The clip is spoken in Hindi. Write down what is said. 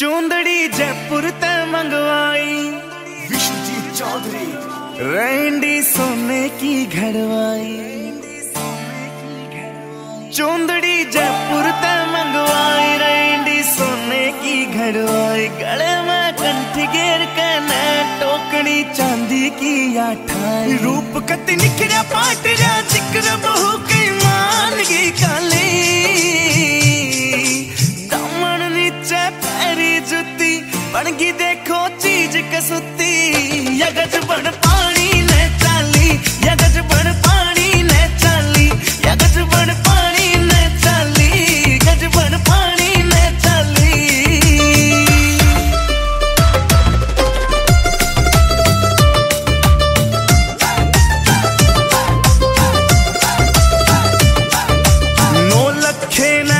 चूंदड़ी जयपुर ते मंगवाई। विश्वजीत चौधरी। रैंडी सोने की घड़वाई। चूंदड़ी जयपुर ते मंगवाई। रैंडी सोने की घड़वाई। गले में कंठ गेर कने टोकनी चांदी की आठाई। रूप कति निखरा पाट बनगी देखो चीज़ कसुती। यगज बड़ पानी ने चाली। यगज बड़ पानी ने चाली। यगज बड़ पानी ने चाली। गज बड़ पानी ने चाली। नौ लखे ने